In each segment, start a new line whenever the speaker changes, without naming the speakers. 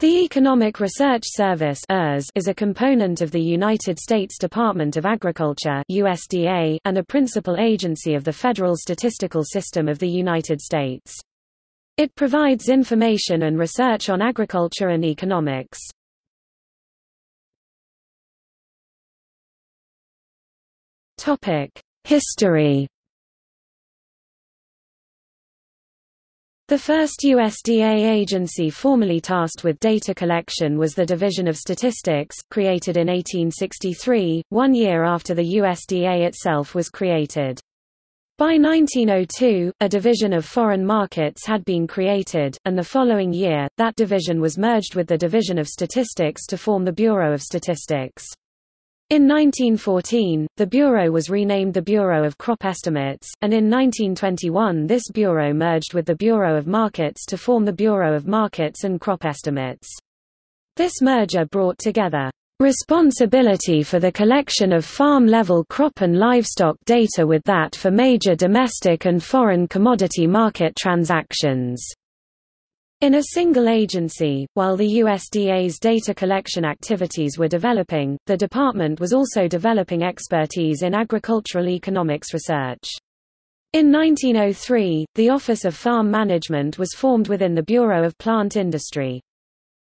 The Economic Research Service is a component of the United States Department of Agriculture USDA, and a principal agency of the Federal Statistical System of the United States. It provides information and research on agriculture and economics. History The first USDA agency formally tasked with data collection was the Division of Statistics, created in 1863, one year after the USDA itself was created. By 1902, a division of foreign markets had been created, and the following year, that division was merged with the Division of Statistics to form the Bureau of Statistics. In 1914, the Bureau was renamed the Bureau of Crop Estimates, and in 1921 this bureau merged with the Bureau of Markets to form the Bureau of Markets and Crop Estimates. This merger brought together responsibility for the collection of farm-level crop and livestock data with that for major domestic and foreign commodity market transactions. In a single agency, while the USDA's data collection activities were developing, the department was also developing expertise in agricultural economics research. In 1903, the Office of Farm Management was formed within the Bureau of Plant Industry.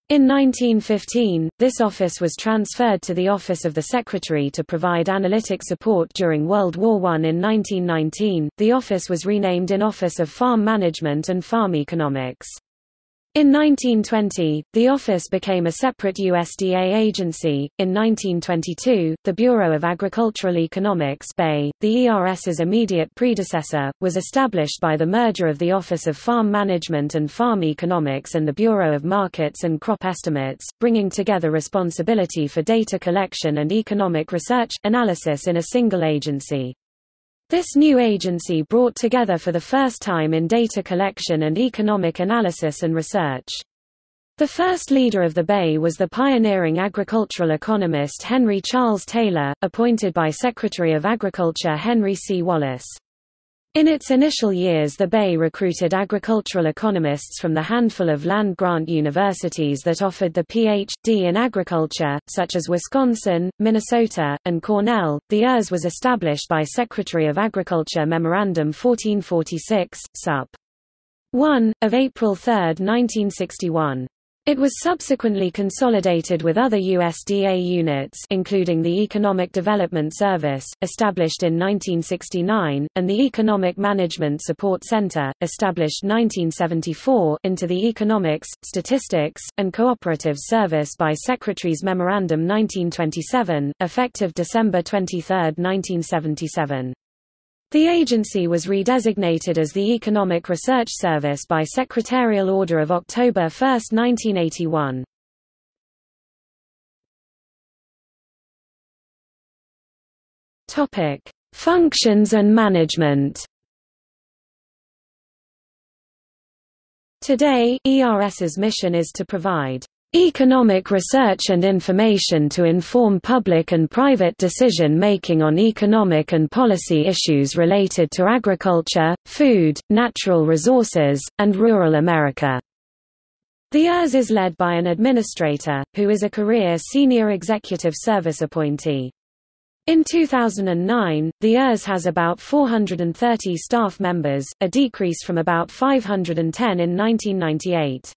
In 1915, this office was transferred to the Office of the Secretary to provide analytic support during World War I. In 1919, the office was renamed in Office of Farm Management and Farm Economics. In 1920, the office became a separate USDA agency. In 1922, the Bureau of Agricultural Economics the ERS's immediate predecessor, was established by the merger of the Office of Farm Management and Farm Economics and the Bureau of Markets and Crop Estimates, bringing together responsibility for data collection and economic research analysis in a single agency. This new agency brought together for the first time in data collection and economic analysis and research. The first leader of the BAE was the pioneering agricultural economist Henry Charles Taylor, appointed by Secretary of Agriculture Henry C. Wallace. In its initial years the BAE recruited agricultural economists from the handful of land-grant universities that offered the Ph.D. in agriculture, such as Wisconsin, Minnesota, and Cornell. The ERS was established by Secretary of Agriculture Memorandum 1446, Sup. 1, of April 3, 1961. It was subsequently consolidated with other USDA units including the Economic Development Service, established in 1969, and the Economic Management Support Center, established 1974 into the Economics, Statistics, and Cooperative Service by Secretary's Memorandum 1927, effective December 23, 1977. The agency was redesignated as the Economic Research Service by Secretarial Order of October 1, 1981. Topic: Functions and management. Today, ERS's mission is to provide Economic research and information to inform public and private decision-making on economic and policy issues related to agriculture, food, natural resources, and rural America. The ERS is led by an administrator, who is a career senior executive service appointee. In 2009, the ERS has about 430 staff members, a decrease from about 510 in 1998.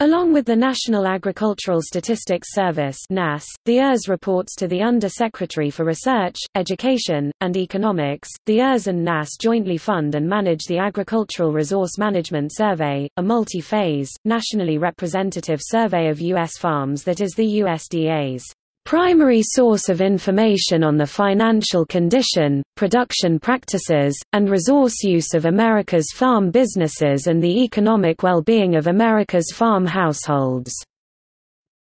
Along with the National Agricultural Statistics Service NASS, the ERS reports to the Under-Secretary for Research, Education, and Economics. The ERS and NASS jointly fund and manage the Agricultural Resource Management Survey, a multi-phase, nationally representative survey of U.S. farms that is the USDA's primary source of information on the financial condition, production practices, and resource use of America's farm businesses and the economic well-being of America's farm households.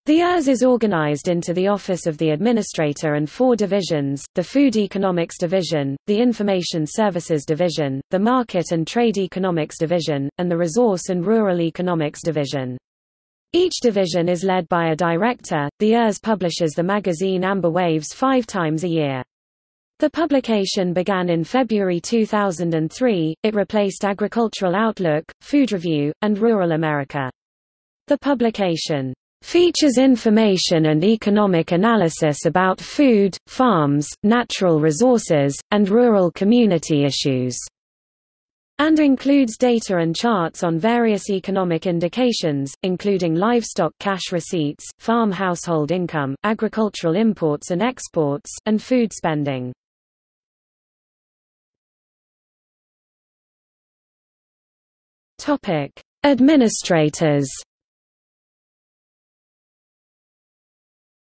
The ERS is organized into the Office of the Administrator and four divisions, the Food Economics Division, the Information Services Division, the Market and Trade Economics Division, and the Resource and Rural Economics Division. Each division is led by a director. The ERS publishes the magazine Amber Waves five times a year. The publication began in February 2003, it replaced Agricultural Outlook, Food Review, and Rural America. The publication Features information and economic analysis about food, farms, natural resources, and rural community issues and includes data and charts on various economic indications, including livestock cash receipts, farm household income, agricultural imports and exports, and food spending. Administrators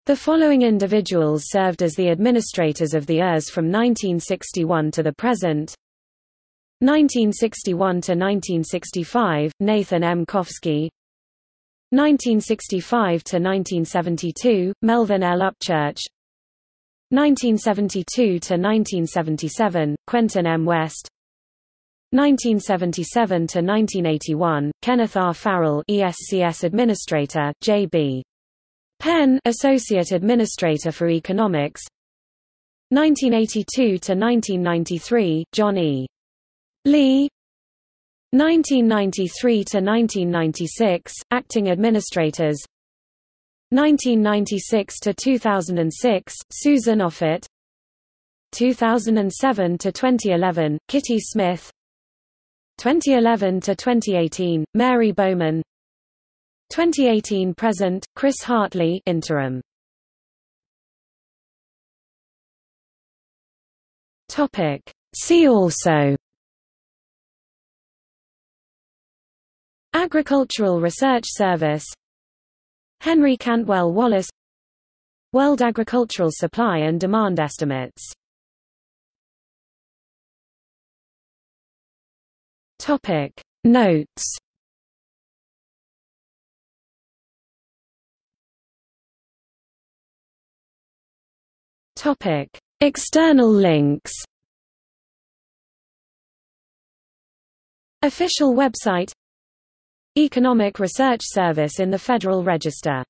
The following individuals served as the administrators of the ERS from 1961 to the present 1961 to 1965, Nathan M. Koffsky 1965 to 1972, Melvin L. Upchurch 1972 to 1977, Quentin M. West 1977 to 1981, Kenneth R. Farrell ESCS Administrator, J.B. Penn Associate Administrator for Economics 1982 to 1993, John E. Lee 1993 to 1996 acting administrators. 1996 to 2006 Susan Offutt 2007 to 2011 Kitty Smith. 2011 to 2018 Mary Bohman. 2018 present Chris Hartley interim. Topic. See also Agricultural Research Service. Henry Cantwell Wallace. World Agricultural Supply and Demand Estimates. Topic. Notes. Topic. External links. Official website Economic Research Service in the Federal Register